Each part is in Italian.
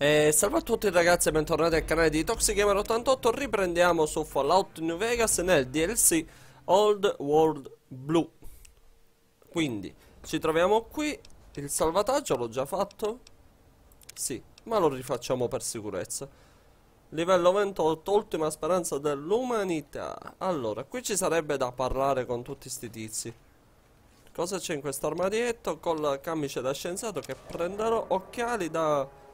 E salve a tutti ragazzi e bentornati al canale di ToxicGamer88 Riprendiamo su Fallout New Vegas nel DLC Old World Blue. Quindi ci troviamo qui. Il salvataggio l'ho già fatto? Sì, ma lo rifacciamo per sicurezza. Livello 28, ultima speranza dell'umanità. Allora, qui ci sarebbe da parlare con tutti sti tizi. Cosa c'è in questo armadietto? Col camice da scienziato che prenderò. Occhiali da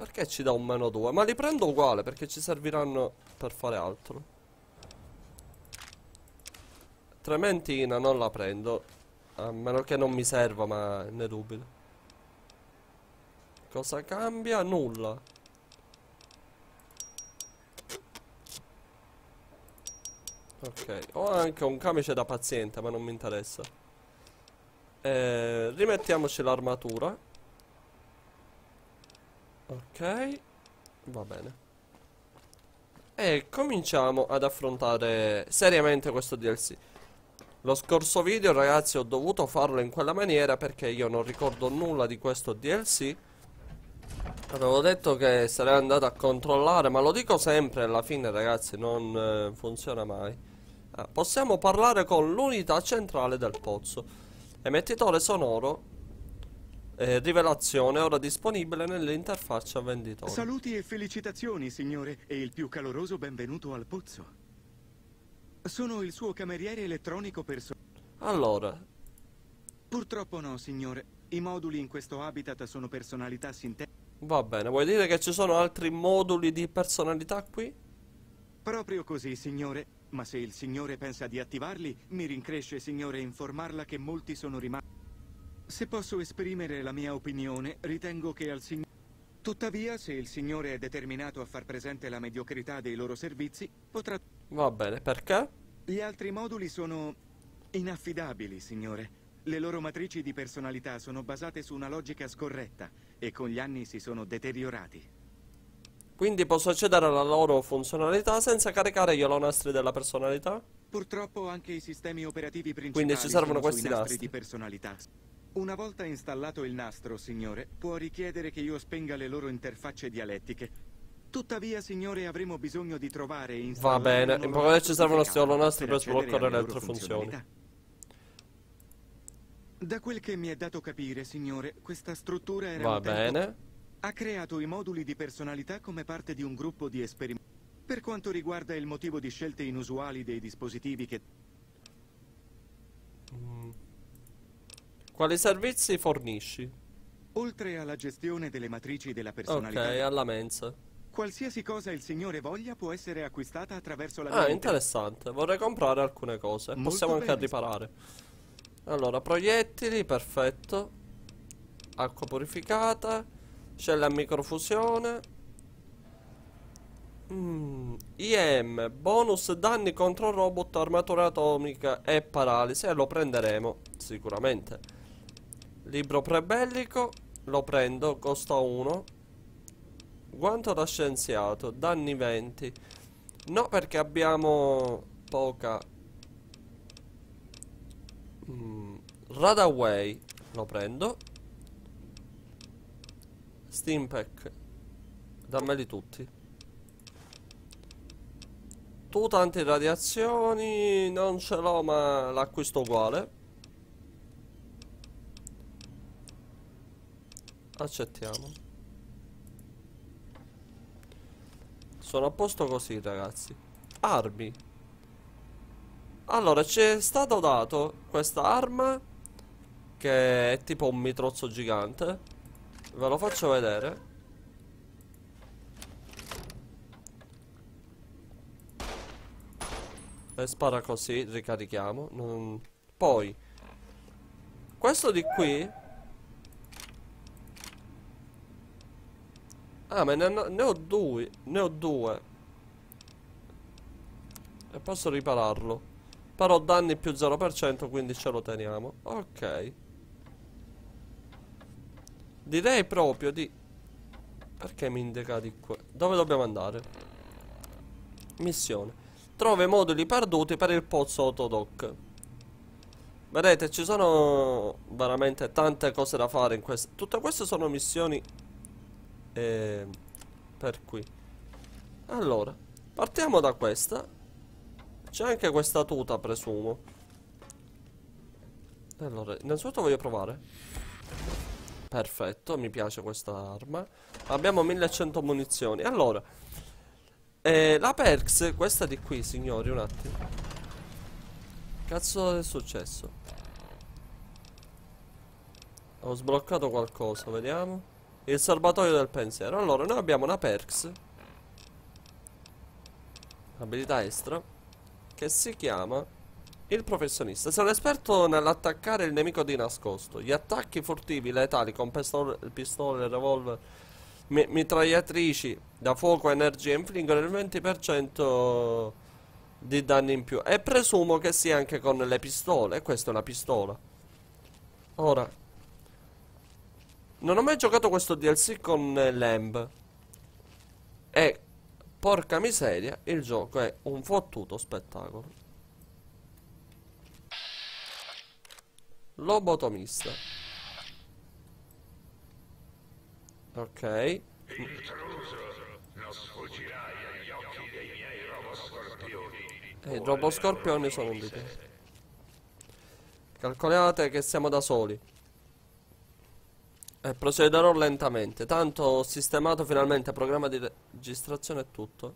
perché ci dà un meno 2? Ma li prendo uguale perché ci serviranno per fare altro. Trementina non la prendo. A meno che non mi serva, ma ne dubito. Cosa cambia? Nulla. Ok, ho anche un camice da paziente, ma non mi interessa. Eh, rimettiamoci l'armatura. Ok, va bene. E cominciamo ad affrontare seriamente questo DLC. Lo scorso video ragazzi ho dovuto farlo in quella maniera perché io non ricordo nulla di questo DLC. Avevo detto che sarei andato a controllare, ma lo dico sempre alla fine ragazzi, non eh, funziona mai. Ah, possiamo parlare con l'unità centrale del pozzo. Emettitore sonoro eh, rivelazione ora disponibile nell'interfaccia venditore. Saluti e felicitazioni, signore, e il più caloroso benvenuto al pozzo. Sono il suo cameriere elettronico personale. Allora. Purtroppo no, signore. I moduli in questo habitat sono personalità sintetiche. Va bene, vuoi dire che ci sono altri moduli di personalità qui? Proprio così, signore. Ma se il signore pensa di attivarli, mi rincresce, signore, informarla che molti sono rimasti. Se posso esprimere la mia opinione, ritengo che al signore... Tuttavia, se il signore è determinato a far presente la mediocrità dei loro servizi, potrà... Va bene, perché? Gli altri moduli sono inaffidabili, signore. Le loro matrici di personalità sono basate su una logica scorretta e con gli anni si sono deteriorati. Quindi posso accedere alla loro funzionalità senza caricare io la nastri della personalità? Purtroppo anche i sistemi operativi principali Quindi ci servono questi nastri di personalità. Una volta installato il nastro, signore, può richiedere che io spenga le loro interfacce dialettiche. Tuttavia, signore, avremo bisogno di trovare e Va bene, in poco ci servono solo nastri per sbloccare le altre funzioni. Da quel che mi è dato capire, signore, questa struttura era Va bene. Ha creato i moduli di personalità come parte di un gruppo di esperimenti. Per quanto riguarda il motivo di scelte inusuali dei dispositivi che... Mm. Quali servizi fornisci? Oltre alla gestione delle matrici della personalità. Ok, alla mensa. Qualsiasi cosa il signore voglia può essere acquistata attraverso la Ah, interessante. Vorrei comprare alcune cose. Molto Possiamo anche bene. riparare. Allora, proiettili, perfetto. Acqua purificata. Cella a microfusione. Mm, IM, bonus danni contro robot, armatura atomica e paralisi. E lo prenderemo, sicuramente. Libro prebellico, lo prendo, costa 1. Guanto da scienziato, danni 20. No, perché abbiamo poca... Mm, Radaway, lo prendo. Steampack, dammeli tutti. Tuta antiradiazioni, non ce l'ho ma l'acquisto uguale. Accettiamo. Sono a posto così, ragazzi. Armi. Allora, ci è stato dato questa arma che è tipo un mitrozzo gigante. Ve lo faccio vedere. E spara così, ricarichiamo. Non... Poi, questo di qui Ah, ma ne, ne ho due. Ne ho due. E posso ripararlo. Però danni più 0%, quindi ce lo teniamo. Ok. Direi proprio di... Perché mi indica di qua? Dove dobbiamo andare? Missione. Trova i moduli perduti per il pozzo autodoc. Vedete, ci sono veramente tante cose da fare in questo. Tutte queste sono missioni eh, per qui. Allora partiamo da questa. C'è anche questa tuta presumo. Allora innanzitutto voglio provare. Perfetto mi piace questa arma. Abbiamo 1100 munizioni. Allora eh, la perks questa di qui signori un attimo. Cazzo è successo? Ho sbloccato qualcosa, vediamo. Il serbatoio del pensiero. Allora, noi abbiamo una perks. Abilità extra. Che si chiama il professionista. Sei un esperto nell'attaccare il nemico di nascosto. Gli attacchi furtivi letali con pistole, pistole revolver, mi mitragliatrici da fuoco, energia infliggono il 20% di danni in più. E presumo che sia anche con le pistole. E questa è una pistola. Ora, non ho mai giocato questo DLC con Lamb. E porca miseria, il gioco è un fottuto spettacolo. Lobotomista. Ok. E i roboscorpioni sono un di te. Calcolate che siamo da soli. E procederò lentamente. Tanto ho sistemato finalmente programma di registrazione e tutto.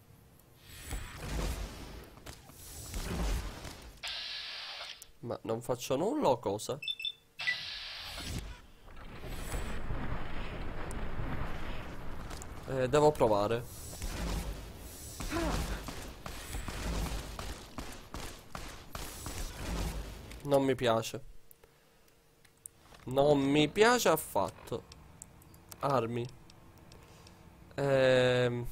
Ma non faccio nulla o cosa? Eh, devo provare. Non mi piace. Non mi piace affatto. Armi. Ehm...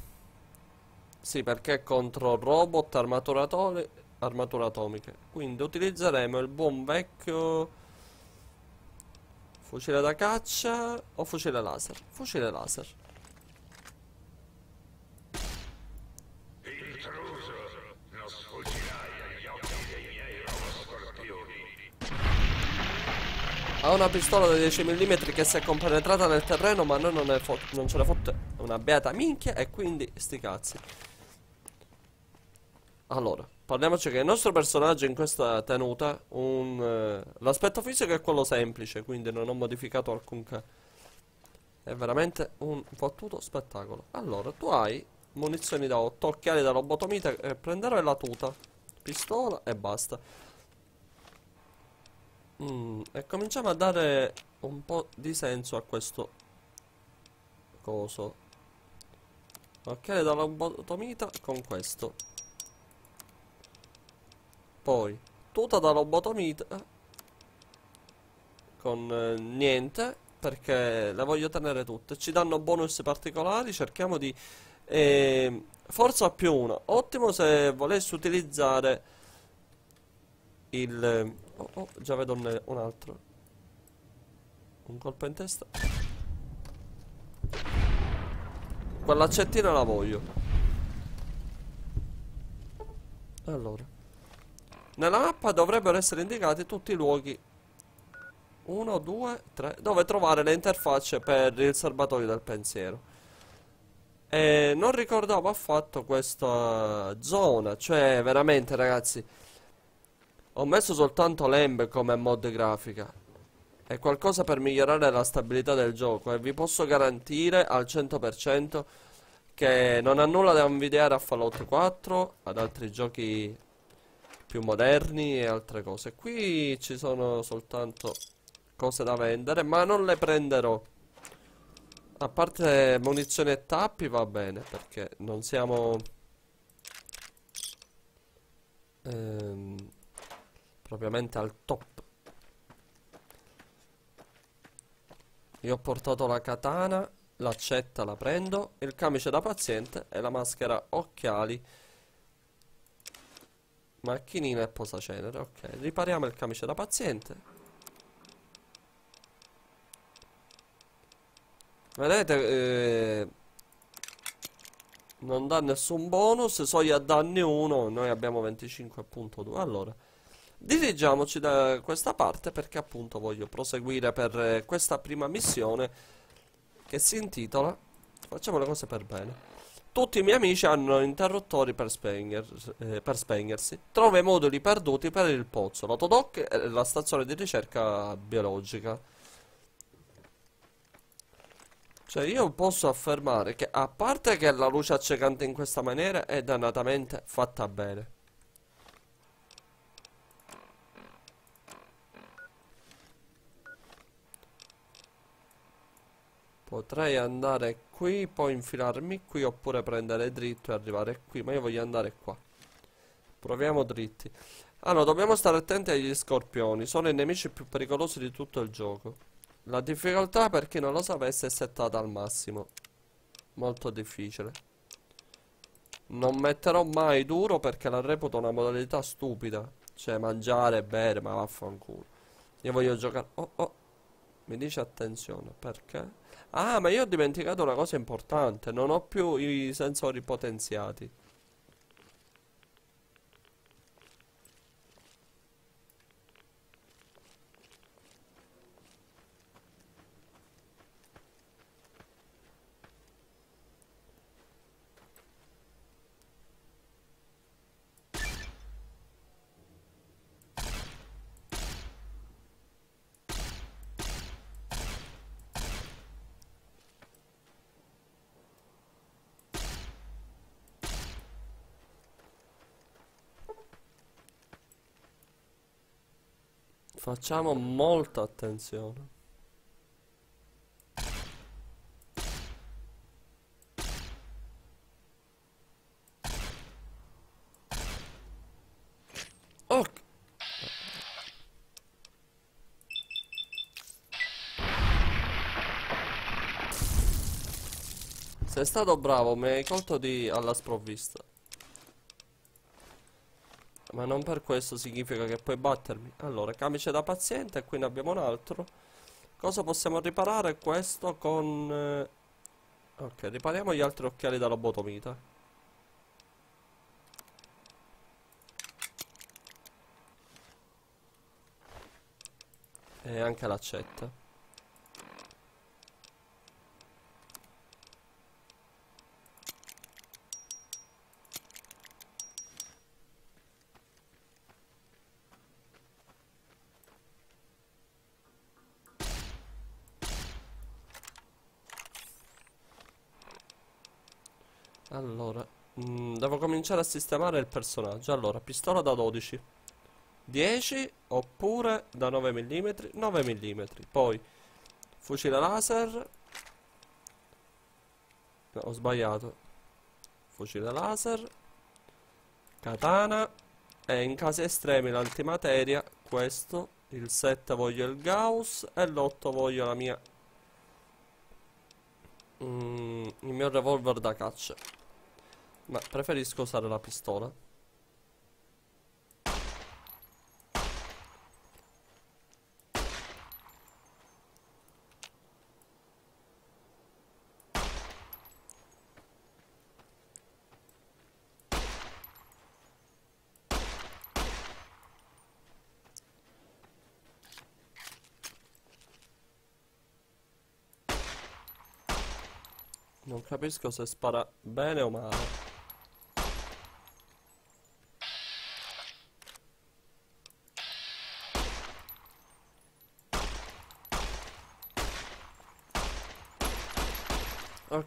Sì, perché contro robot, armaturatori, armature atomiche. Quindi utilizzeremo il buon vecchio... Fucile da caccia o fucile laser? Fucile laser. Ha una pistola da 10 mm che si è compenetrata nel terreno ma noi non, non ce ne fotte una beata minchia e quindi sti cazzi. Allora, parliamoci che il nostro personaggio in questa tenuta, eh, l'aspetto fisico è quello semplice, quindi non ho modificato alcunché. È veramente un fottuto spettacolo. Allora, tu hai munizioni da 8, occhiali da lobotomita, eh, prenderò la tuta, pistola e basta. Mm, e cominciamo a dare un po' di senso a questo coso. Ok, da lobotomita con questo. Poi, tutta da lobotomita con eh, niente, perché le voglio tenere tutte. Ci danno bonus particolari, cerchiamo di... Eh, forza più 1, ottimo se volessi utilizzare il Oh, oh, già vedo un, un altro. Un colpo in testa. Quell'accettina la voglio. Allora. Nella mappa dovrebbero essere indicati tutti i luoghi 1, 2, 3 dove trovare le interfacce per il serbatoio del pensiero. E non ricordavo affatto questa zona, cioè veramente ragazzi ho messo soltanto l'EMB come mod grafica. È qualcosa per migliorare la stabilità del gioco e vi posso garantire al 100% che non ha nulla da invidiare a Fallout 4, ad altri giochi più moderni e altre cose. Qui ci sono soltanto cose da vendere, ma non le prenderò. A parte munizioni e tappi va bene, perché non siamo... Ehm propriamente al top. Io ho portato la katana, l'accetta la prendo, il camice da paziente e la maschera occhiali. Macchinina e posacenere, ok. Ripariamo il camice da paziente. Vedete, eh, non dà nessun bonus, soglia danni 1, noi abbiamo 25.2. Allora, Dirigiamoci da questa parte perché appunto voglio proseguire per eh, questa prima missione che si intitola Facciamo le cose per bene. Tutti i miei amici hanno interruttori per, spenger, eh, per spegnersi. Trova i moduli perduti per il pozzo, l'autodoc e la stazione di ricerca biologica. Cioè io posso affermare che a parte che la luce accecante in questa maniera è dannatamente fatta bene. Potrei andare qui, poi infilarmi qui oppure prendere dritto e arrivare qui, ma io voglio andare qua. Proviamo dritti. Allora, dobbiamo stare attenti agli scorpioni, sono i nemici più pericolosi di tutto il gioco. La difficoltà, per chi non lo sapesse, è settata al massimo. Molto difficile. Non metterò mai duro perché la reputo una modalità stupida. Cioè, mangiare bere, ma vaffanculo. Io voglio giocare... Oh, oh. Mi dice attenzione, perché? Ah, ma io ho dimenticato una cosa importante. Non ho più i sensori potenziati. Facciamo molta attenzione. Oh. Sei stato bravo, mi hai colto di alla sprovvista. Ma non per questo significa che puoi battermi. Allora, camice da paziente, qui ne abbiamo un altro. Cosa possiamo riparare? Questo con... Eh... Ok, ripariamo gli altri occhiali da lobotomita. E anche l'accetta. Allora, mh, mm, devo cominciare a sistemare il personaggio. Allora, pistola da 12. 10 oppure da 9 mm, 9 mm. Poi, fucile laser. No, ho sbagliato. Fucile laser. Katana. E in casi estremi l'antimateria. Questo. Il 7 voglio il Gauss. E l'8 voglio la mia... Mm, il mio revolver da caccia. Ma preferisco usare la pistola. Non capisco se spara bene o male.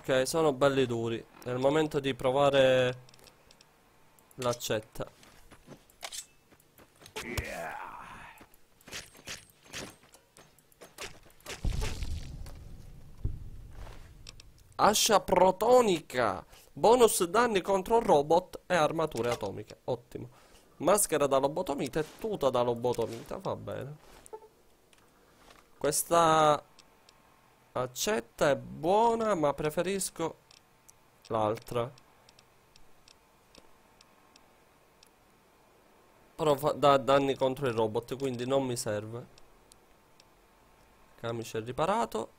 Ok, sono belli duri. È il momento di provare l'accetta. Ascia protonica. Bonus danni contro robot e armature atomiche. Ottimo. Maschera da lobotomita e tuta da lobotomita. Va bene. Questa Accetta è buona, ma preferisco l'altra. Però fa, dà danni contro il robot, quindi non mi serve. Camice riparato.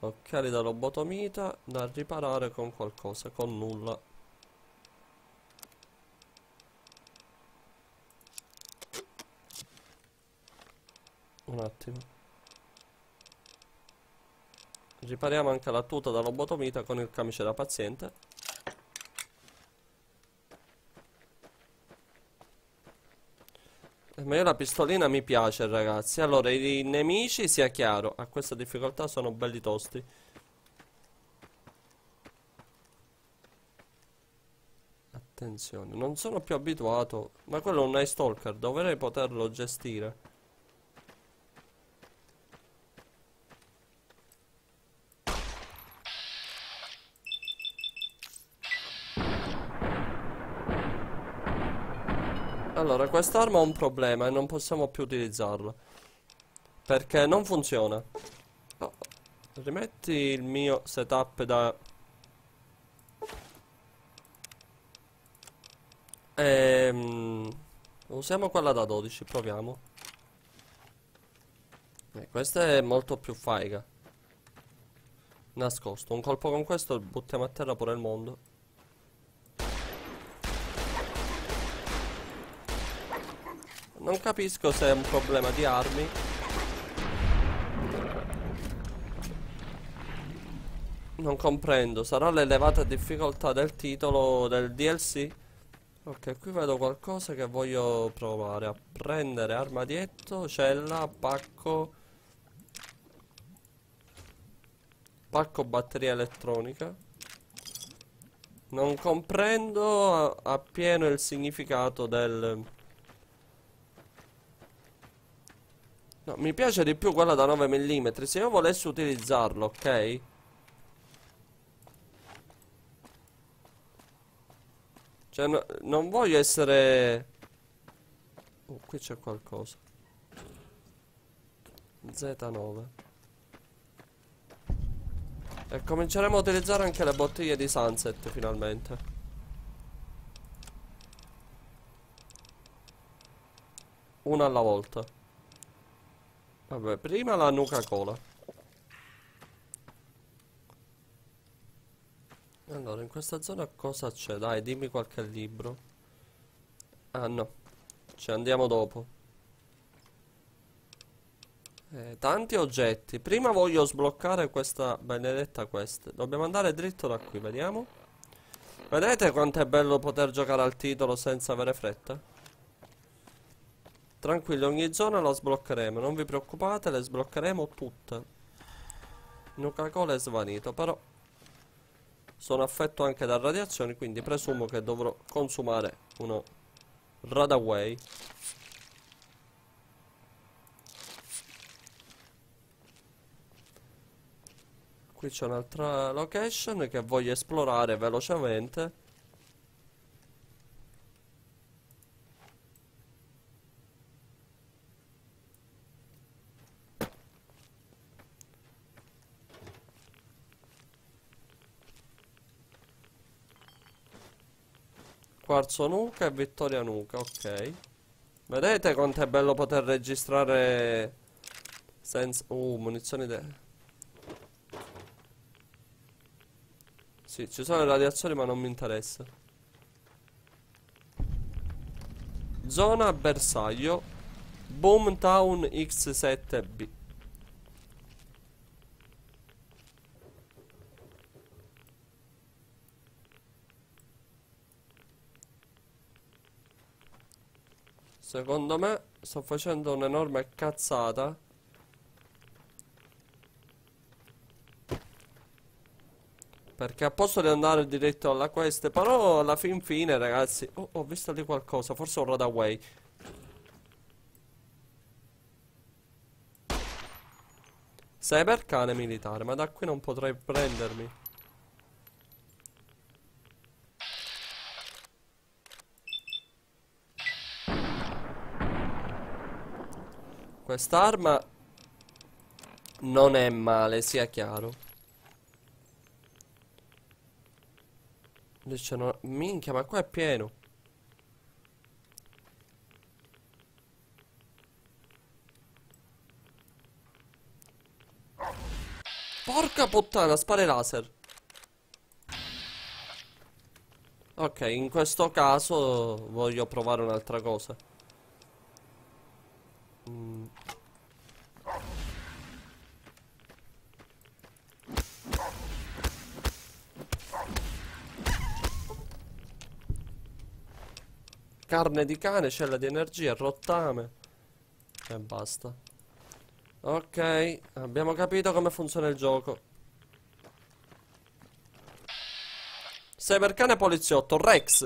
Occhiali da lobotomita da riparare con qualcosa, con nulla. Un attimo. Ripariamo anche la tuta da lobotomita con il camice da paziente. Eh, ma io la pistolina mi piace ragazzi Allora i nemici sia chiaro A questa difficoltà sono belli tosti Attenzione Non sono più abituato Ma quello è un Night Stalker Dovrei poterlo gestire Allora, quest'arma ha un problema e non possiamo più utilizzarla. Perché non funziona. Oh, rimetti il mio setup da... Ehm... Usiamo quella da 12, proviamo. Eh, questa è molto più faiga. Nascosto. Un colpo con questo buttiamo a terra pure il mondo. Non capisco se è un problema di armi. Non comprendo. Sarà l'elevata difficoltà del titolo del DLC? Ok, qui vedo qualcosa che voglio provare a prendere. Armadietto, cella, pacco. Pacco batteria elettronica. Non comprendo appieno il significato del... No, mi piace di più quella da 9 mm. Se io volessi utilizzarlo, ok? Cioè, no, non voglio essere... Oh, qui c'è qualcosa. Z9. E cominceremo a utilizzare anche le bottiglie di Sunset, finalmente. Una alla volta. Vabbè, prima la Nuca Cola. Allora, in questa zona cosa c'è? Dai, dimmi qualche libro. Ah, no. Ci andiamo dopo. Eh, tanti oggetti. Prima voglio sbloccare questa benedetta quest. Dobbiamo andare dritto da qui, vediamo. Vedete quanto è bello poter giocare al titolo senza avere fretta? Tranquilli, ogni zona la sbloccheremo, non vi preoccupate, le sbloccheremo tutte. Nuca-Cola è svanito, però sono affetto anche da radiazioni, quindi presumo che dovrò consumare uno Radaway. Qui c'è un'altra location che voglio esplorare velocemente. Quarzo Nuca e Vittoria Nuca, ok. Vedete quanto è bello poter registrare senza... Uh, munizioni de... Sì, ci sono le radiazioni ma non mi interessa. Zona bersaglio Boomtown X7B Secondo me sto facendo un'enorme cazzata. Perché a posto di andare diretto alla quest Però alla fin fine ragazzi oh, Ho visto lì qualcosa Forse un roadaway Cybercane militare Ma da qui non potrei prendermi Quest'arma non è male, sia chiaro. No... Minchia, ma qua è pieno. Porca puttana, spare laser. Ok, in questo caso voglio provare un'altra cosa. Carne di cane, cella di energia, rottame. E basta. Ok, abbiamo capito come funziona il gioco. Cybercane poliziotto, Rex.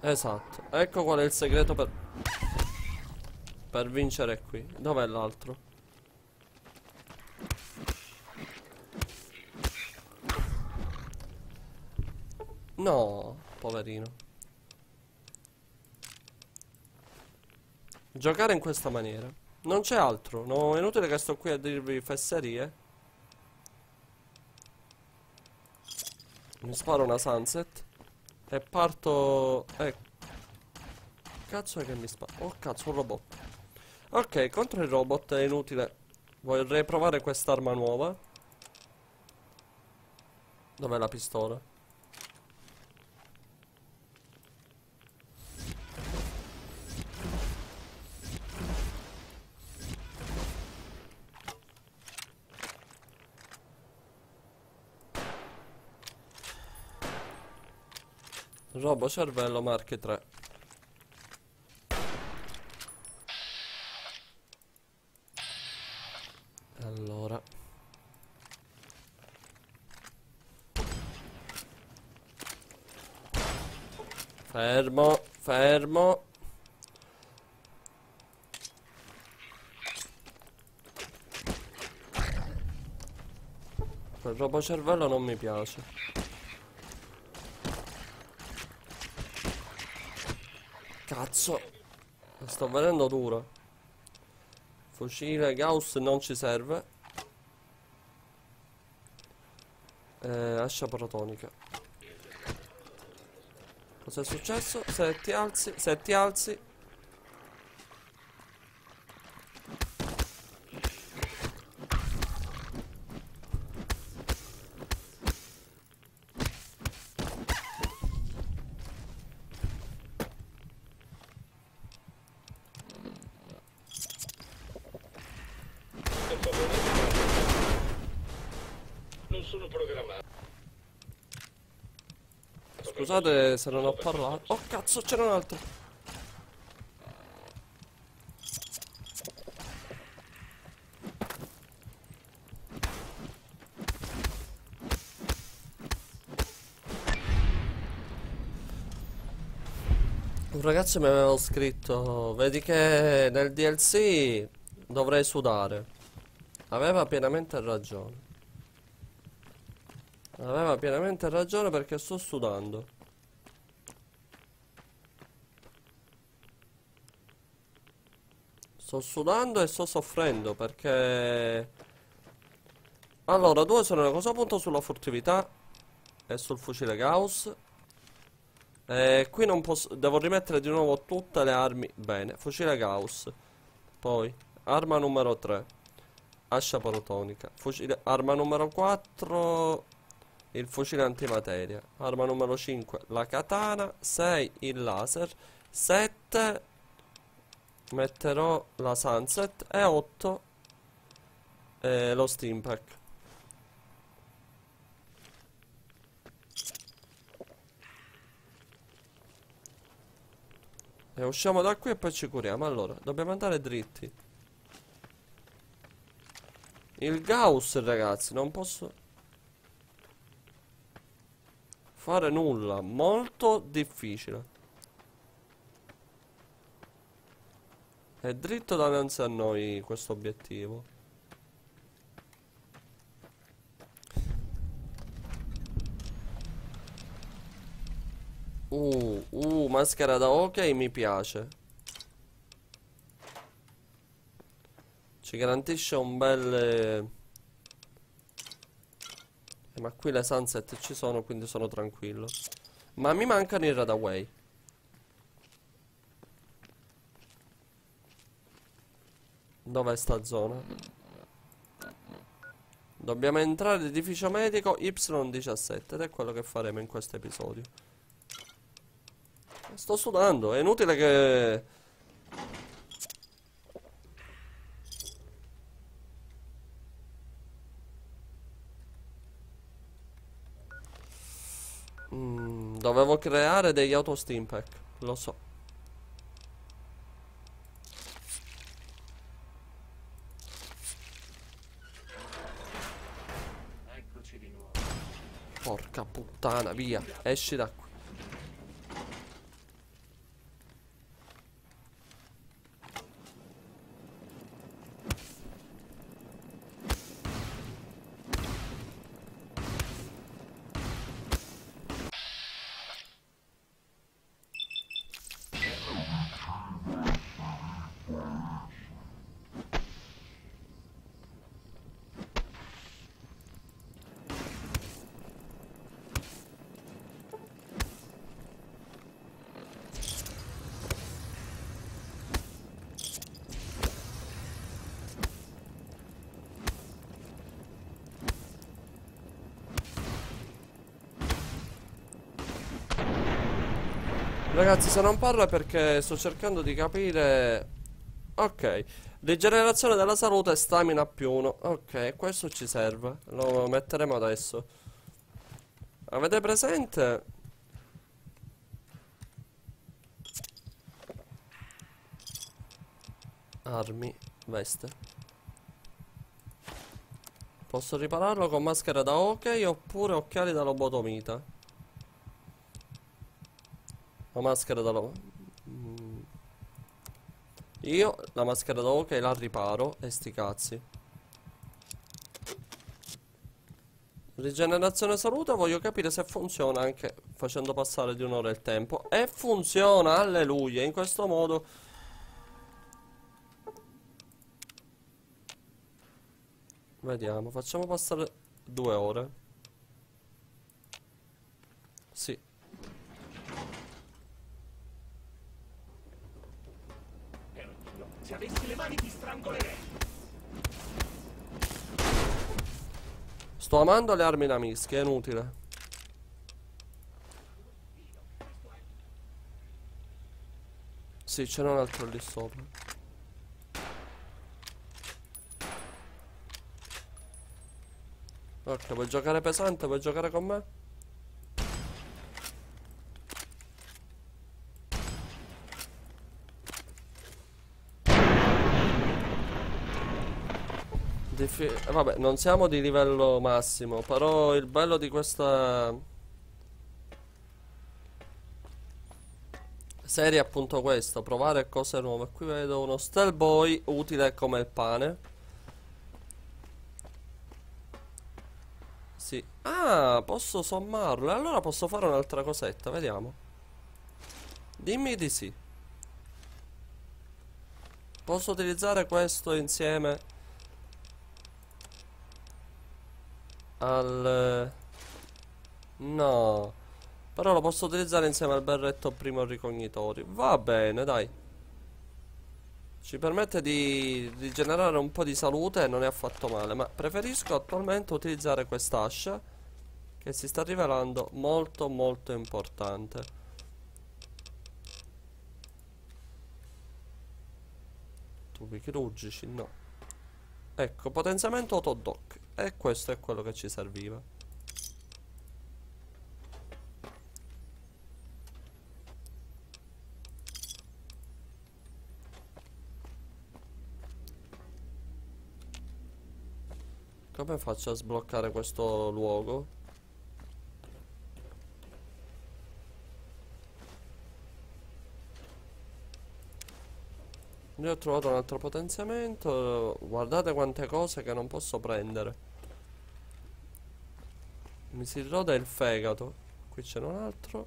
Esatto, ecco qual è il segreto per... Per vincere qui. Dov'è l'altro? No, poverino. Giocare in questa maniera. Non c'è altro. No, è inutile che sto qui a dirvi fesserie. Mi sparo una sunset. E parto... Eh. Cazzo è che mi sparo? Oh cazzo, un robot. Ok, contro il robot è inutile. Vorrei provare quest'arma nuova. Dov'è la pistola? Robo cervello marche 3 Allora. Fermo, fermo. Quel robo cervello non mi piace Cazzo. Sto venendo duro. Fucile Gauss non ci serve. Eh, Ascia protonica Cos'è successo? Se ti alzi Se ti alzi Scusate se non ho parlato. Oh cazzo, c'era un altro. Un ragazzo mi aveva scritto, vedi che nel DLC dovrei sudare. Aveva pienamente ragione. Aveva pienamente ragione perché sto sudando. Sto sudando e sto soffrendo perché... Allora, due sono una cosa punto sulla furtività e sul fucile Gauss. E qui non posso... Devo rimettere di nuovo tutte le armi. Bene, fucile Gauss. Poi, arma numero 3. Ascia protonica. Fucile... Arma numero 4... Il fucile antimateria. Arma numero 5. La katana. 6. Il laser. 7 metterò la sunset e 8 eh, lo steampack e usciamo da qui e poi ci curiamo. Allora dobbiamo andare dritti. Il Gauss ragazzi non posso fare nulla. Molto difficile È dritto davanti a noi questo obiettivo. Uh, uh, maschera da ok mi piace. Ci garantisce un bel... Eh, ma qui le sunset ci sono, quindi sono tranquillo. Ma mi mancano i radaway. Dov'è sta zona? Dobbiamo entrare edificio medico Y17 ed è quello che faremo in questo episodio. Sto sudando, è inutile che... Mm, dovevo creare degli autosteampack, lo so. Puttana, via, esci da qui. Ragazzi, se non parlo è perché sto cercando di capire... Ok, rigenerazione della salute e stamina più uno. Ok, questo ci serve. Lo metteremo adesso. Avete presente? Armi, veste. Posso ripararlo con maschera da ok oppure occhiali da lobotomita. La maschera da lava. Mm. Io la maschera da ok la riparo e sti cazzi. Rigenerazione salute voglio capire se funziona anche facendo passare di un'ora il tempo. E funziona, alleluia, in questo modo... Vediamo, facciamo passare due ore. Sì. Se avessi le mani ti strangolerei. Sto amando le armi da mischia, è inutile. Sì, c'è un altro lì sopra. Ok, vuoi giocare pesante? Vuoi giocare con me? Diffi vabbè, non siamo di livello massimo, però il bello di questa serie è appunto questo, provare cose nuove. Qui vedo uno Steel Boy utile come il pane. Sì. Ah, posso sommarlo. Allora posso fare un'altra cosetta, vediamo. Dimmi di sì. Posso utilizzare questo insieme al... No. Però lo posso utilizzare insieme al berretto primo ricognitori. Va bene, dai. Ci permette di, di generare un po' di salute e non è affatto male. Ma preferisco attualmente utilizzare quest'ascia. Che si sta rivelando molto molto importante. Tubi chirurgici, no. Ecco, potenziamento autodoc. E questo è quello che ci serviva. Come faccio a sbloccare questo luogo? Io ho trovato un altro potenziamento Guardate quante cose che non posso prendere mi si roda il fegato. Qui c'è un altro.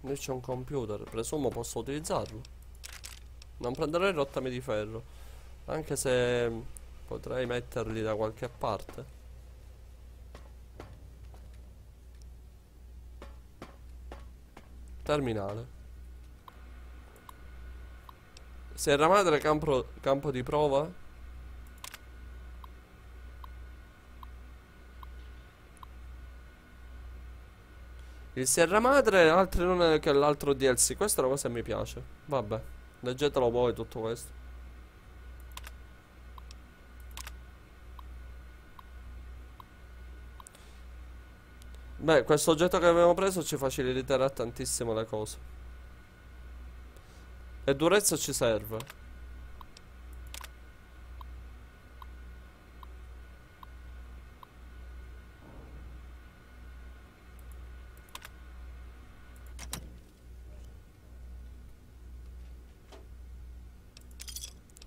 Lì c'è un computer, presumo posso utilizzarlo. Non prenderò i rottami di ferro. Anche se potrei metterli da qualche parte. Terminale. Serra madre campo, campo di prova? Il Serra Madre altri non è che l'altro DLC. Questa è una cosa che mi piace. Vabbè, leggetelo voi tutto questo. Beh, questo oggetto che abbiamo preso ci faciliterà tantissimo le cose. E durezza ci serve.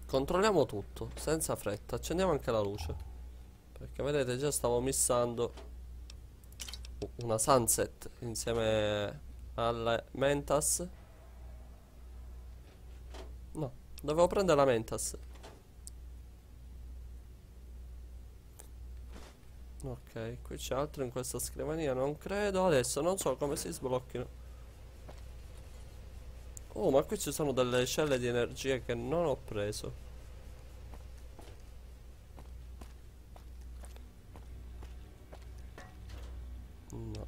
Controlliamo tutto, senza fretta. Accendiamo anche la luce. Perché vedete, già stavo missando una sunset insieme alle mentas. No, dovevo prendere la mentas. Ok, qui c'è altro in questa scrivania, non credo. Adesso non so come si sblocchino. Oh, ma qui ci sono delle celle di energia che non ho preso. No.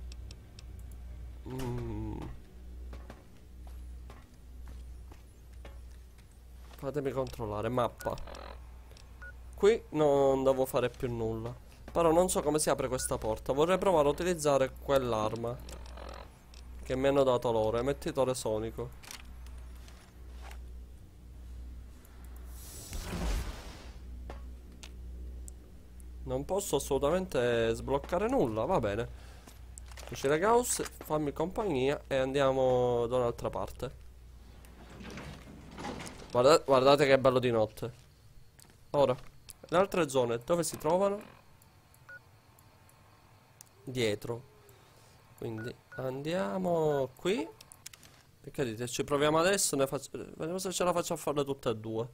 Mm. Fatemi controllare, mappa. Qui non devo fare più nulla. Però non so come si apre questa porta. Vorrei provare a utilizzare quell'arma. Che mi hanno dato loro, emettitore sonico. Non posso assolutamente sbloccare nulla, va bene. Fucile Gauss, fammi compagnia e andiamo da un'altra parte. Guarda- guardate che bello di notte. Ora, le altre zone dove si trovano? Dietro. Quindi andiamo qui. Che dite? Ci proviamo adesso, ne faccio... vediamo se ce la faccio a farle tutte e due.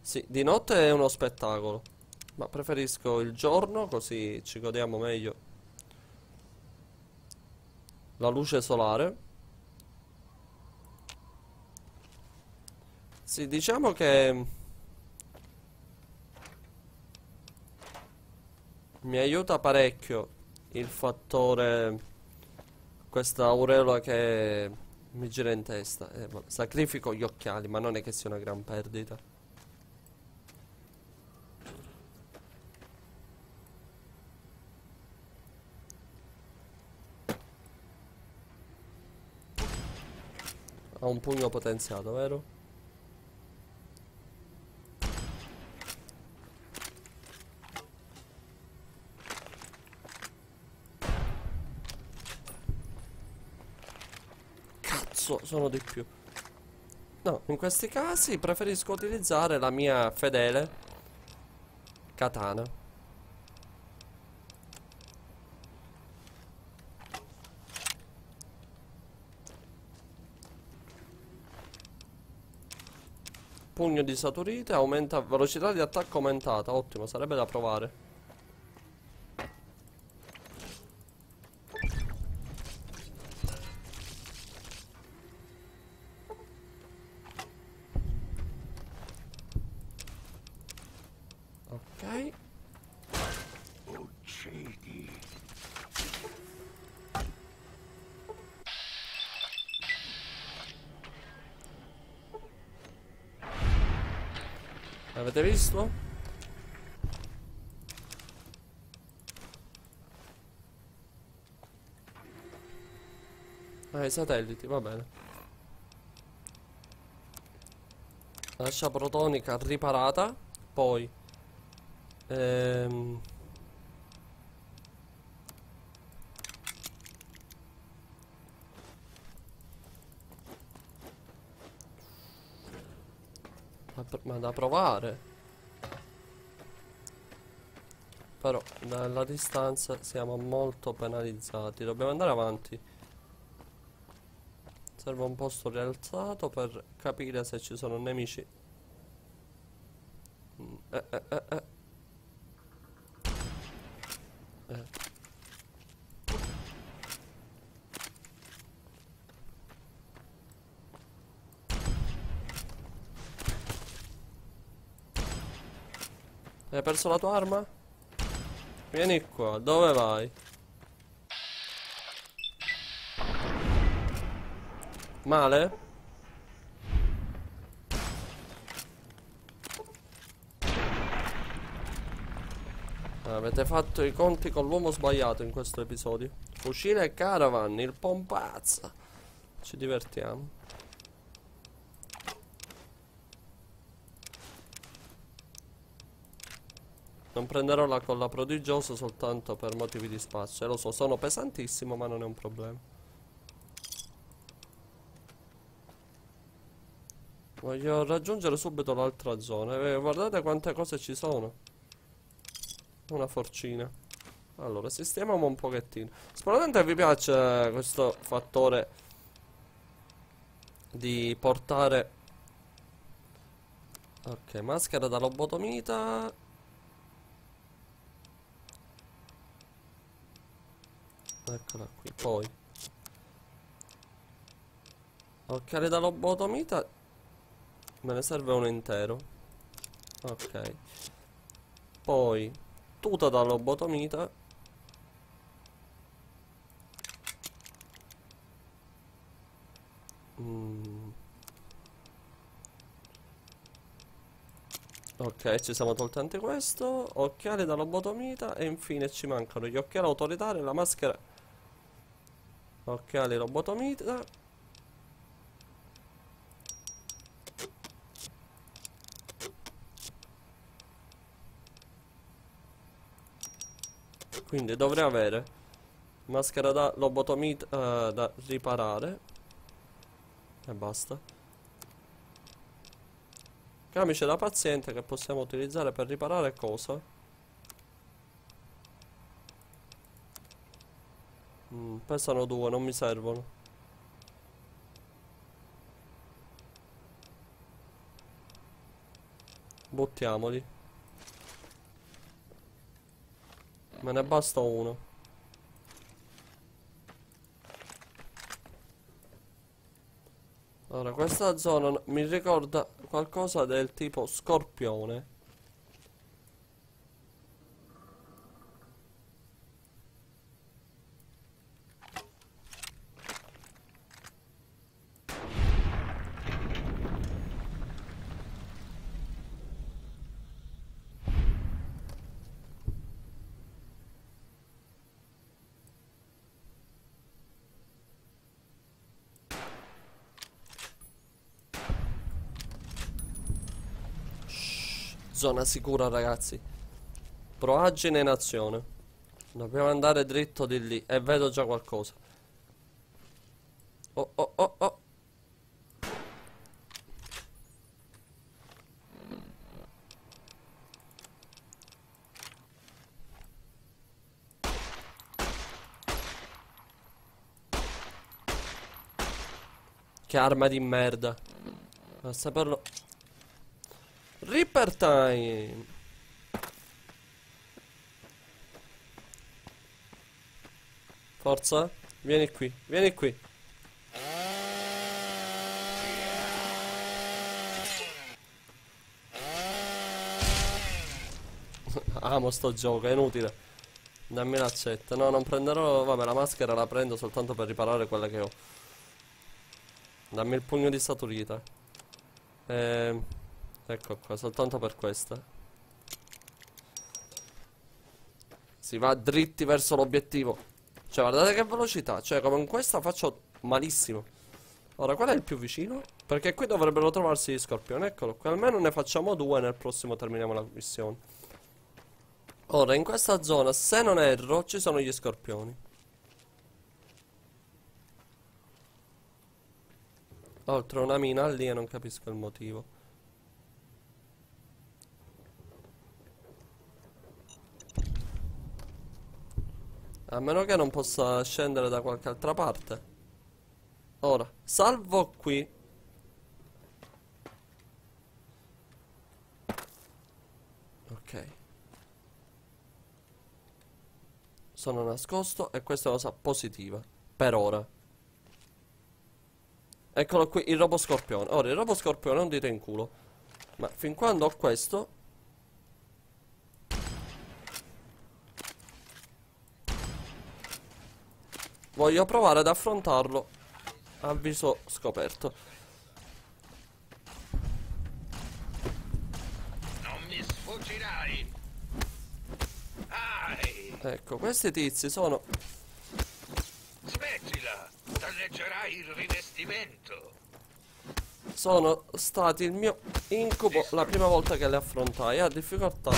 Sì, di notte è uno spettacolo. Ma preferisco il giorno così ci godiamo meglio. La luce solare. Sì, diciamo che mi aiuta parecchio il fattore questa aureola che mi gira in testa. Eh, sacrifico gli occhiali, ma non è che sia una gran perdita. Ha un pugno potenziato, vero? Cazzo, sono di più. No, in questi casi preferisco utilizzare la mia fedele katana. Pugno di Saturite aumenta velocità di attacco aumentata. Ottimo, sarebbe da provare. Ok. Uccidi. Avete visto? Ah, i satelliti, va bene. Lascia protonica riparata. Poi. Ehm. Ma, da provare. Però dalla distanza siamo molto penalizzati. Dobbiamo andare avanti. Serve un posto rialzato per capire se ci sono nemici. Mm, eh, eh. Eh. Hai perso la tua arma? Vieni qua, dove vai? Male? Avete fatto i conti con l'uomo sbagliato in questo episodio. Fucile caravan, il pompazza. Ci divertiamo. Non prenderò la colla prodigiosa soltanto per motivi di spazio. E lo so, sono pesantissimo, ma non è un problema. Voglio raggiungere subito l'altra zona. Eh, guardate quante cose ci sono. Una forcina. Allora, sistemiamo un pochettino. Sicuramente vi piace questo fattore di portare... Ok, maschera da lobotomita. Eccola qui, poi. Occhiali da lobotomita. Me ne serve uno intero. Ok. Poi, tuta da lobotomita. Mm. Ok, ci siamo tolti anche questo. Occhiali da lobotomita. E infine ci mancano gli occhiali autoritari e la maschera. Occhiali lobotomita. Quindi dovrei avere maschera da lobotomita eh, da riparare. E basta. Camice da paziente che possiamo utilizzare per riparare cosa? Mm, pesano due, non mi servono. Buttiamoli. Me ne basta uno. Allora, questa zona mi ricorda qualcosa del tipo scorpione. Zona sicura, ragazzi. Proagine in azione. Dobbiamo andare dritto di lì. E vedo già qualcosa. Oh, oh, oh, oh. Che arma di merda. A saperlo. Ripper time. Forza, vieni qui, vieni qui. Amo sto gioco, è inutile. Dammi l'accetta. No, non prenderò. Vabbè, la maschera la prendo soltanto per riparare quella che ho. Dammi il pugno di saturita. Ehm. Ecco qua, soltanto per questa. Si va dritti verso l'obiettivo. Cioè, guardate che velocità. Cioè, come in questa faccio malissimo. Ora, qual è il più vicino? Perché qui dovrebbero trovarsi gli scorpioni. Eccolo qui. Almeno ne facciamo due nel prossimo terminiamo la missione. Ora, in questa zona, se non erro, ci sono gli scorpioni. Oltre una mina lì e non capisco il motivo. A meno che non possa scendere da qualche altra parte. Ora, salvo qui. Ok. Sono nascosto e questa è una cosa positiva. Per ora. Eccolo qui, il robo scorpione. Ora, il robo scorpione non dite in culo. Ma fin quando ho questo Voglio provare ad affrontarlo a viso scoperto. Non mi sfuggirai. Ah! Ecco, questi tizi sono... Smettila! Danneggerai il rivestimento! Sono stati il mio incubo la prima volta che le affrontai. Ha difficoltà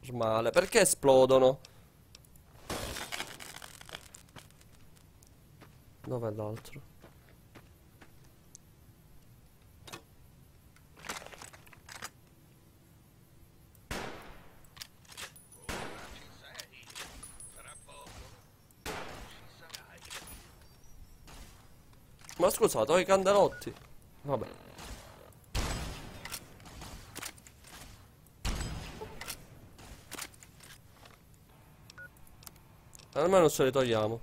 normale. Perché esplodono? Dov'è l'altro? Ma scusate, ho i candelotti. Vabbè. Almeno ce li togliamo.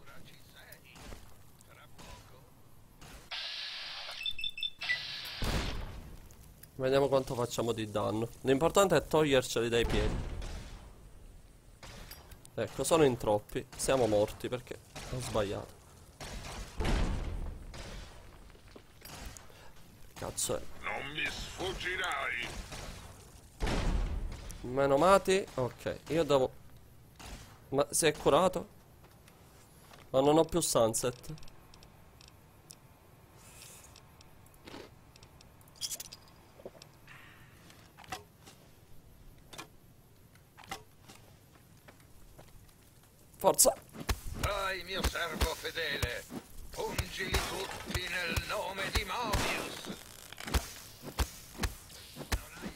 Ora ci sei! Tra poco Vediamo quanto facciamo di danno. L'importante è toglierceli dai piedi. Ecco, sono in troppi. Siamo morti perché ho sbagliato. Cazzo è. Non mi sfuggirai! Meno mati. Ok, io devo... Ma si è curato? Ma non ho più sunset.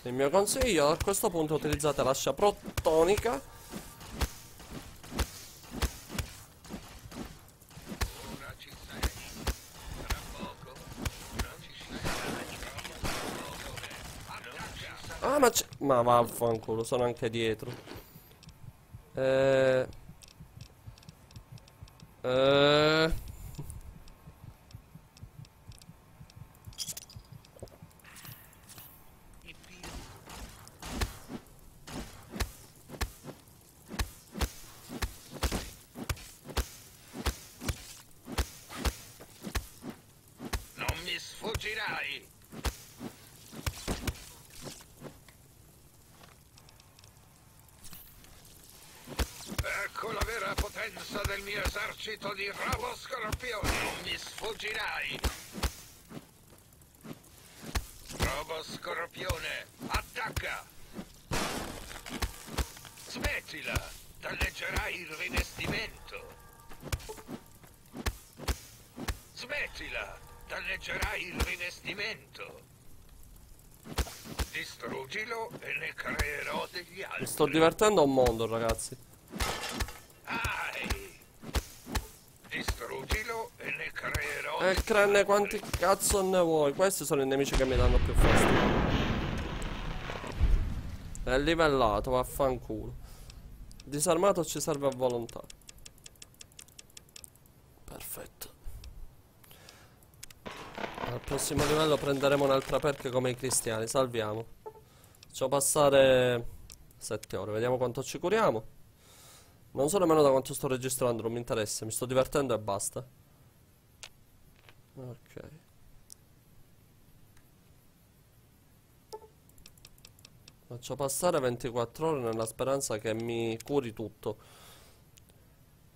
Il mio consiglio a questo punto utilizzate! Non ci sarai! Ah, ma c'è... Ma vaffanculo, sono anche dietro. Eh... Eh... Danneggerai il rivestimento! Distruggilo e ne creerò degli Mi altri! sto divertendo un mondo, ragazzi. Ai! Distruggilo e ne creerò E degli crenne quanti cazzo ne vuoi? Questi sono i nemici che mi danno più fastidio. È livellato, vaffanculo. Disarmato ci serve a volontà. Perfetto. Al prossimo livello prenderemo un'altra perca come i cristiani. Salviamo. Facciamo passare 7 ore. Vediamo quanto ci curiamo. Non so nemmeno da quanto sto registrando, non mi interessa. Mi sto divertendo e basta. Ok. Faccio passare 24 ore nella speranza che mi curi tutto.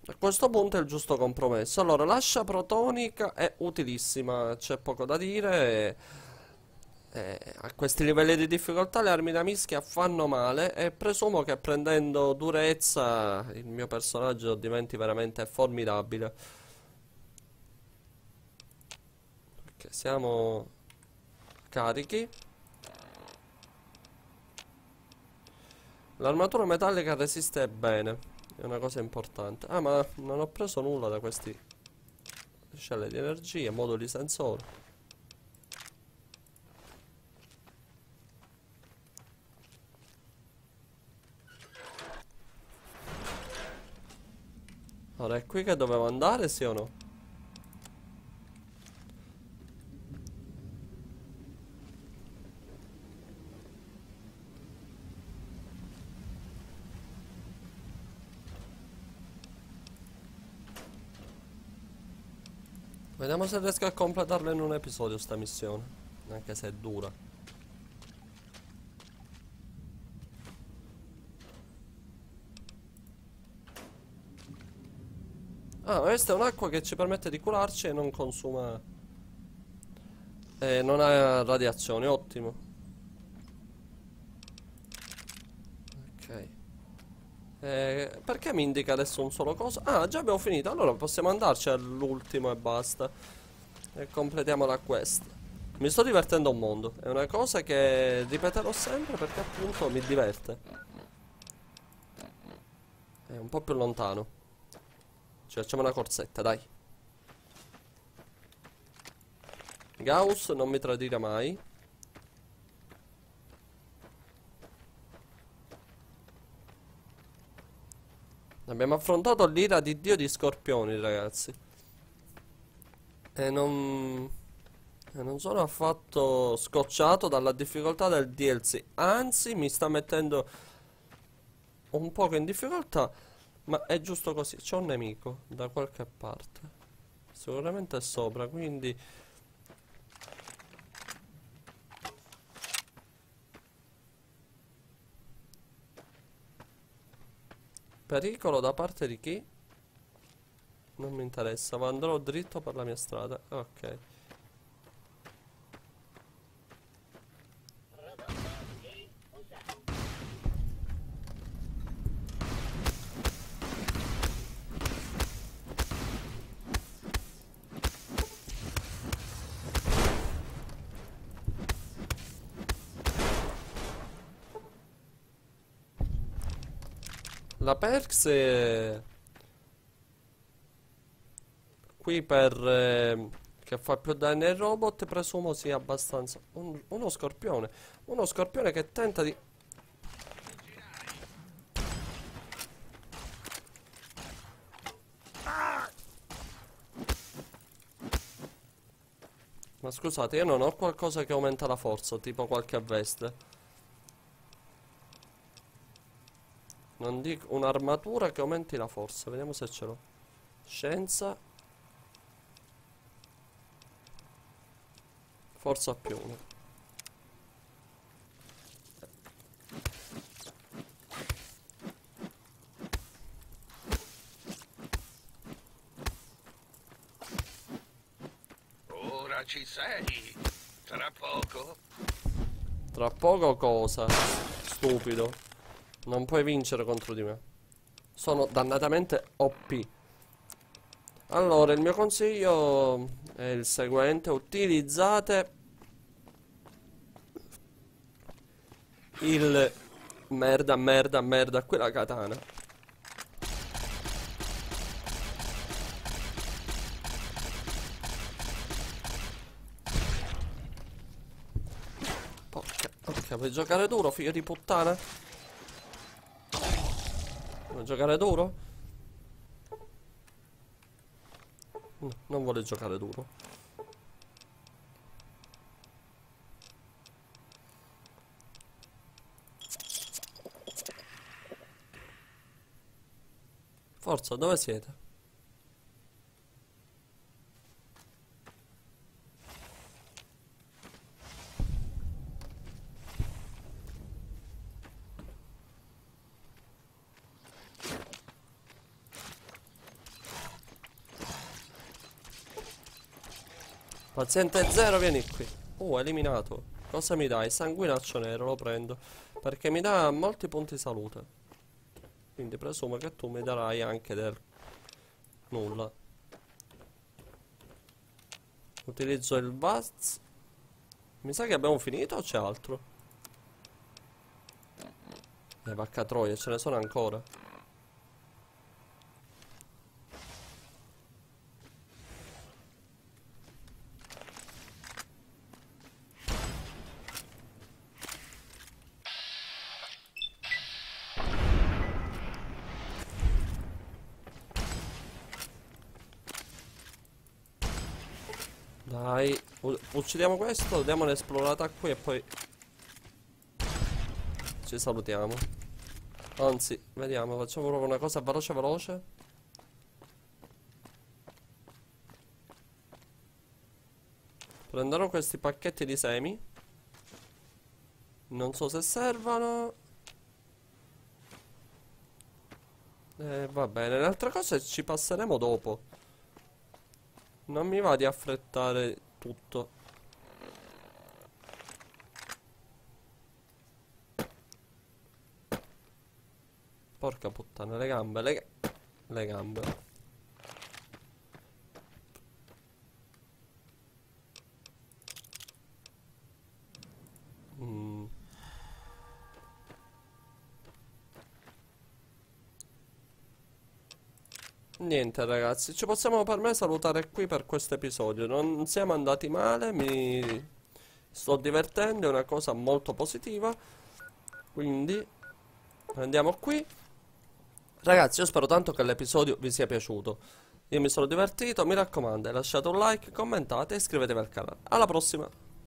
A questo punto è il giusto compromesso. Allora, l'ascia protonica è utilissima, c'è poco da dire. Eh, a questi livelli di difficoltà le armi da mischia fanno male e presumo che prendendo durezza il mio personaggio diventi veramente formidabile. Ok, siamo carichi. L'armatura metallica resiste bene, è una cosa importante. Ah, ma non ho preso nulla da questi scelle di energia, moduli sensori. Ora è qui che dovevo andare, sì o no? Se riesco a completarla in un episodio sta missione Anche se è dura. Ah, questa è un'acqua che ci permette di curarci e non consuma... E non ha radiazioni, ottimo. Eh, perché mi indica adesso un solo coso? Ah, già abbiamo finito. Allora possiamo andarci all'ultimo e basta. E completiamo la quest. Mi sto divertendo un mondo. È una cosa che ripeterò sempre perché appunto mi diverte. È un po' più lontano. Ci facciamo una corsetta, dai. Gauss non mi tradirà mai. Abbiamo affrontato l'ira di Dio di Scorpioni, ragazzi. E non... e non sono affatto scocciato dalla difficoltà del DLC. Anzi, mi sta mettendo un poco in difficoltà. Ma è giusto così. C'è un nemico da qualche parte. Sicuramente è sopra, quindi... Pericolo da parte di chi? Non mi interessa, ma andrò dritto per la mia strada. Ok. La Perks è... Qui per... eh, che fa più danni ai robot presumo sia abbastanza... un- uno scorpione. Uno scorpione che tenta di... Ma scusate, io non ho qualcosa che aumenta la forza, tipo qualche veste. Non dico un'armatura che aumenti la forza, vediamo se ce l'ho. Scienza. Forza più uno. Ora ci sei. Tra poco. Tra poco cosa? Stupido. Non puoi vincere contro di me. Sono dannatamente OP. Allora, il mio consiglio è il seguente. Utilizzate il merda, merda, merda, quella katana. Porca, ok, vuoi giocare duro, figlio di puttana? Vuoi giocare duro? No, non vuole giocare duro. Forza, dove siete? Paziente zero, vieni qui. Uh, eliminato. Cosa mi dai? Sanguinaccio nero, lo prendo. Perché mi dà molti punti salute. Quindi presumo che tu mi darai anche del nulla. Utilizzo il Vaz. Mi sa che abbiamo finito o c'è altro? Eh, vacca troia, ce ne sono ancora. Dai, uccidiamo questo, diamo un'esplorata qui e poi ci salutiamo. Anzi, vediamo, facciamo proprio una cosa veloce veloce. Prenderò questi pacchetti di semi. Non so se servano. Eh, va bene, le altre cose ci passeremo dopo. Non mi va di affrettare tutto. Porca puttana, le gambe, le, le gambe. Niente ragazzi, ci possiamo per me salutare qui per questo episodio. Non siamo andati male, mi sto divertendo, è una cosa molto positiva. Quindi andiamo qui. Ragazzi, io spero tanto che l'episodio vi sia piaciuto. Io mi sono divertito, mi raccomando, lasciate un like, commentate e iscrivetevi al canale. Alla prossima!